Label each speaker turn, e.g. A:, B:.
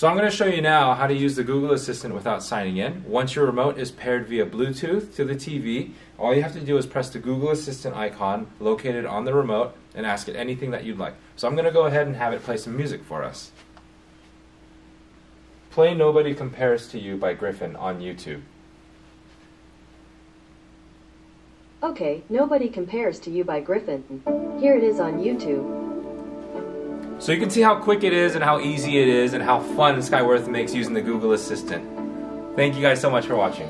A: So I'm going to show you now how to use the Google Assistant without signing in. Once your remote is paired via Bluetooth to the TV, all you have to do is press the Google Assistant icon located on the remote and ask it anything that you'd like. So I'm going to go ahead and have it play some music for us. Play Nobody Compares to You by Gryffin on YouTube.
B: Okay, Nobody Compares to You by Gryffin. Here it is on YouTube.
A: So you can see how quick it is and how easy it is and how fun Skyworth makes using the Google Assistant. Thank you guys so much for watching.